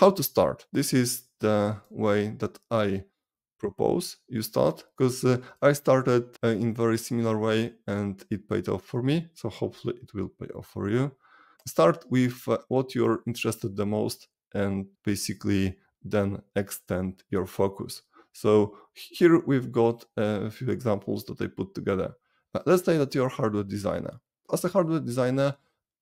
how to start? This is the way that I propose you start because uh, I started uh, in very similar way and it paid off for me. So hopefully it will pay off for you. Start with uh, what you're interested the most and basically then extend your focus. So here we've got a few examples that I put together. Uh, let's say that you're a hardware designer. As a hardware designer,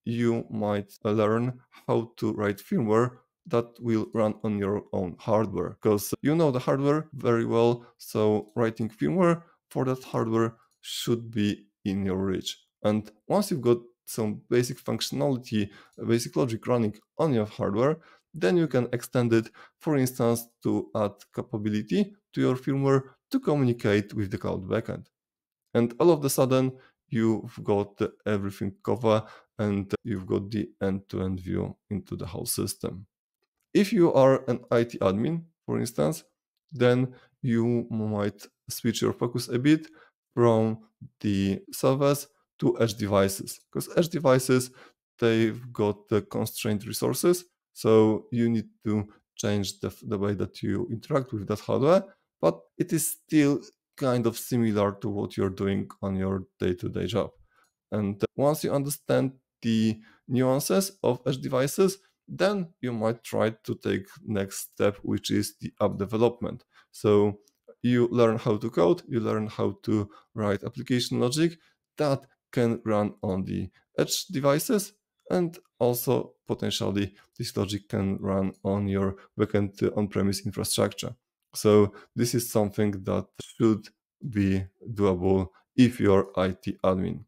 you might learn how to write firmware that will run on your own hardware because you know the hardware very well. So writing firmware for that hardware should be in your reach. And once you've got some basic functionality, basic logic running on your hardware, then you can extend it, for instance, to add capability to your firmware to communicate with the cloud backend. And all of a sudden, you've got everything covered and you've got the end-to-end view into the whole system. If you are an IT admin, for instance, then you might switch your focus a bit from the servers to edge devices because edge devices they've got the constrained resources so you need to change the, the way that you interact with that hardware but it is still kind of similar to what you're doing on your day-to-day job. And once you understand the nuances of edge devices then you might try to take next step which is the app development. So you learn how to code you learn how to write application logic that can run on the edge devices and also potentially this logic can run on your backend on-premise infrastructure. So this is something that should be doable if you're IT admin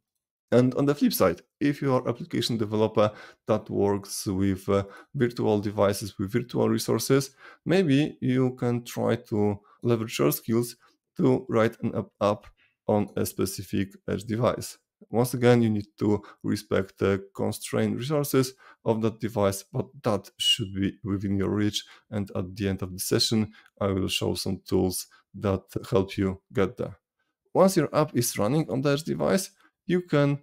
and on the flip side, if you are application developer that works with uh, virtual devices, with virtual resources, maybe you can try to leverage your skills to write an app on a specific edge device. Once again, you need to respect the constrained resources of that device, but that should be within your reach. And at the end of the session, I will show some tools that help you get there. Once your app is running on the edge device, you can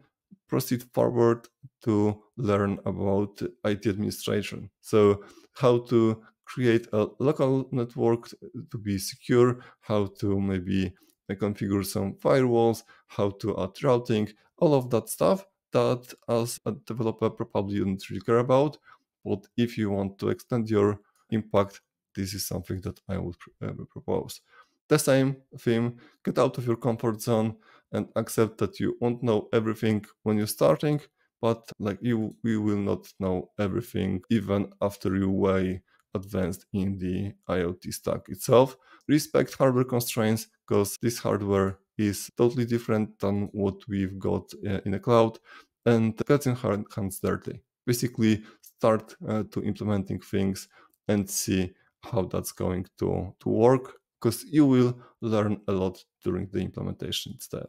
proceed forward to learn about IT administration. So how to create a local network to be secure, how to maybe configure some firewalls, how to add routing, all of that stuff that as a developer probably you don't really care about. But if you want to extend your impact, this is something that I would uh, propose. The same theme, get out of your comfort zone, and accept that you won't know everything when you're starting, but like you, you will not know everything even after you way advanced in the IoT stack itself. Respect hardware constraints because this hardware is totally different than what we've got uh, in the cloud and get your hands dirty. Basically, start uh, to implementing things and see how that's going to, to work because you will learn a lot during the implementation stage.